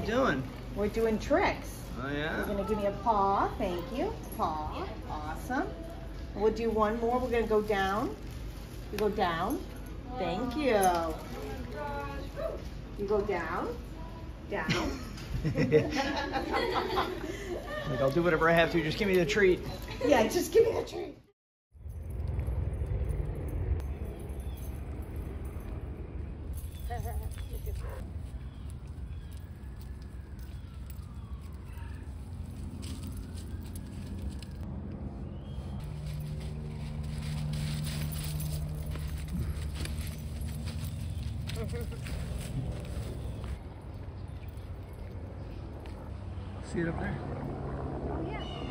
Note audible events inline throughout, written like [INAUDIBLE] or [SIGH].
we doing? We're doing tricks. Oh yeah? You're gonna give me a paw, thank you. Paw, awesome. We'll do one more. We're gonna go down. You go down. Thank you. You go down, down. [LAUGHS] [LAUGHS] Like I'll do whatever I have to. Just give me the treat. yeah, just give me the treat. [LAUGHS] See it up there? Yeah.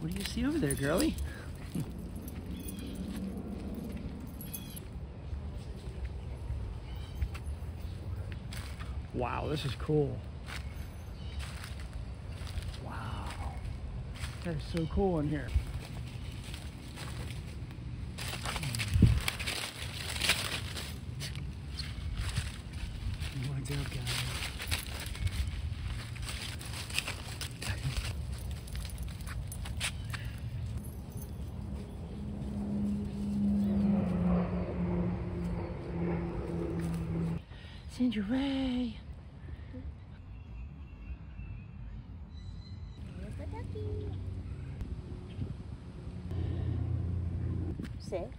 What do you see over there, girlie? wow, this is cool. Wow. That is so cool in here. Hmm. To go, guys? Sandra. Sit.